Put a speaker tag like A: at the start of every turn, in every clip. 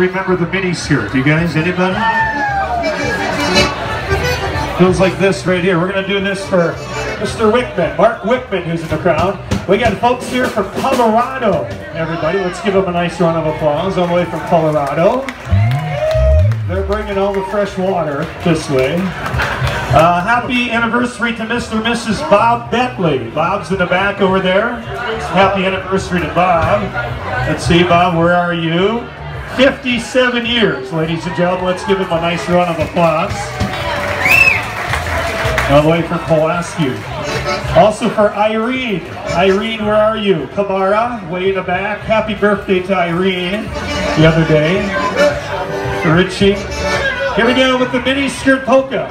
A: remember the mini skirt. You guys, anybody? Feels like this right here. We're gonna do this for Mr. Wickman, Mark Wickman, who's in the crowd. We got folks here from Colorado. Everybody, let's give them a nice round of applause all the way from Colorado. They're bringing all the fresh water this way. Uh, happy anniversary to Mr. and Mrs. Bob Bentley. Bob's in the back over there. Happy anniversary to Bob. Let's see, Bob, where are you? 57 years, ladies and gentlemen. Let's give him a nice round of applause. All the way from Pulaski. Also for Irene. Irene, where are you? Kamara, way in the back. Happy birthday to Irene the other day. Richie. Here we go with the mini skirt polka.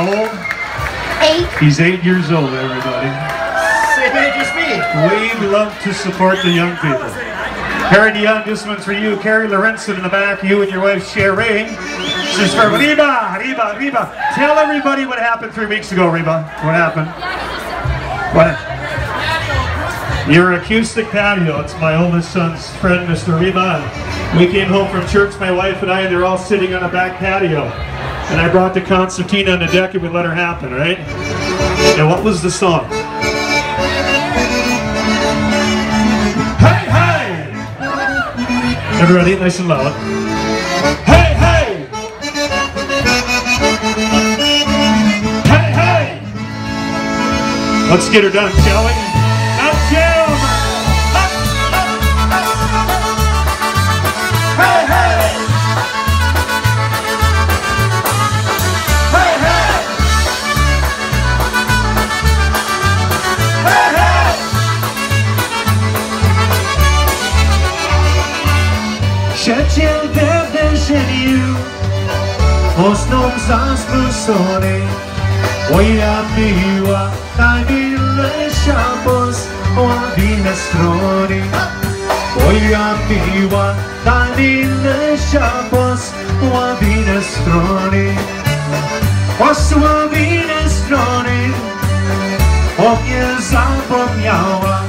A: How old?
B: Eight.
A: He's eight years old, everybody.
C: Same age as me.
A: We love to support the young people. Harry DeYoung, this one's for you. Carrie Lorenzen in the back, you and your wife Sherry. This is for Reba, Reba, Reba. Tell everybody what happened three weeks ago, Reba. What happened? What? Your acoustic patio. It's my oldest son's friend, Mr. Reba. We came home from church, my wife and I, and they're all sitting on a back patio. And I brought the concertina on the deck and we let her happen, right? And what was the song? Hey, hey! Everybody, nice and loud. Hey, hey! Hey, hey! Let's get her done, shall we?
D: それ親身は限りシャボスお詫びなストーリー Moja miła, Daniny Szabos, ławinę strony, osławinę strony, o mnie zapomniała,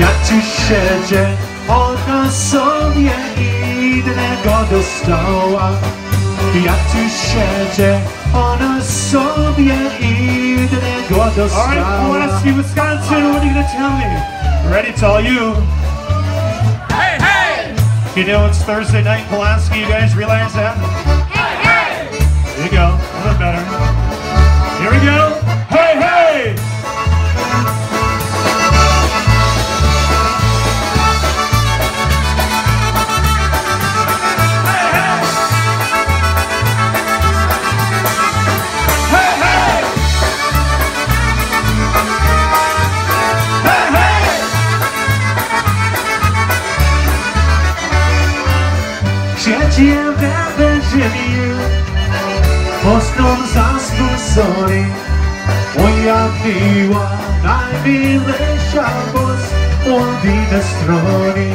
D: jak ci siedzie, ona sobie innego dostała, jak ci siedzie, Ona sobie innego dostała
A: Alright, Pulaski, Wisconsin, what are you gonna tell me? Ready, it's all you.
B: Hey, hey!
A: You know it's Thursday night in Pulaski, you guys realize that?
B: Hey, hey!
A: There you go, a little better.
D: Moja ciebie będzie mił Postąp zasnął sorry Moja miła, najmilejsza głos Młodina strony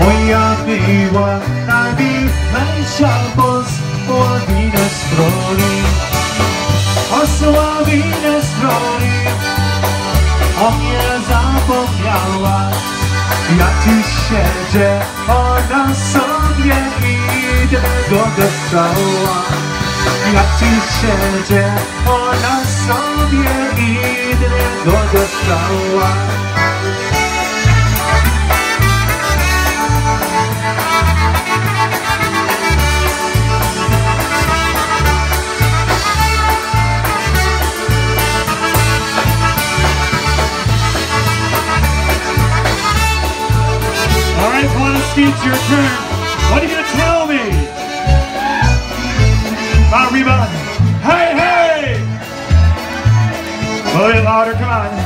D: Moja miła, najmilejsza głos Młodina strony Osłabina strony O mnie zapomniałaś ja tu siedzę, ona sobie idę go dostała Ja tu siedzę, ona sobie idę go dostała
A: it's your turn. What are you gonna tell me? On, Reba. Hey, hey! A little louder, come on.